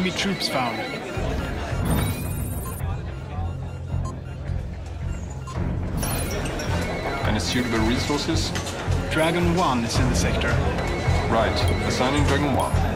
Enemy troops found. Any suitable resources? Dragon 1 is in the sector. Right. Assigning Dragon 1.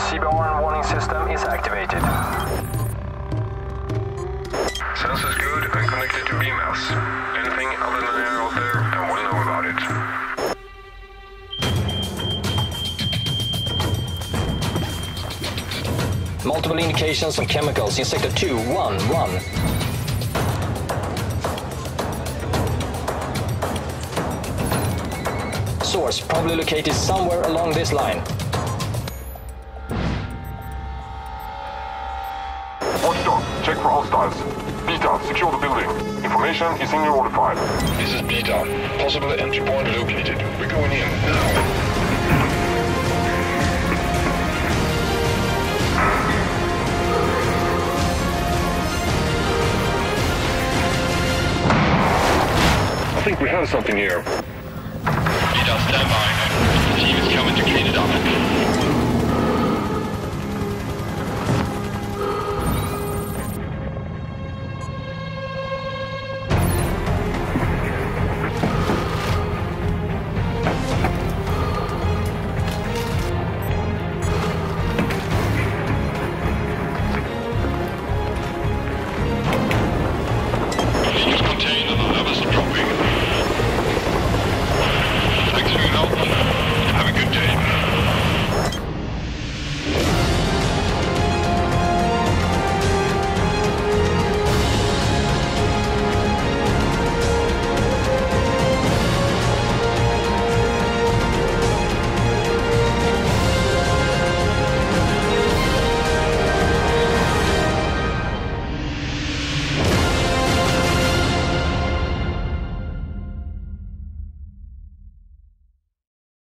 Make CBRN warning system is activated. Sensors good and connected to BMS. Anything other than air out there, and we'll know about it. Multiple indications of chemicals in Sector 211. Source probably located somewhere along this line. Check for hostiles. Beta, secure the building. Information is in your order file. This is Beta. Possible entry point located. We're going in now. I think we have something here. Beta, stand by. The team is coming to clean it up.